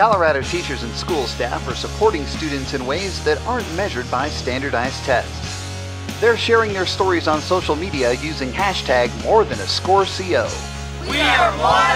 Colorado teachers and school staff are supporting students in ways that aren't measured by standardized tests. They're sharing their stories on social media using hashtag more than a score CO. We are more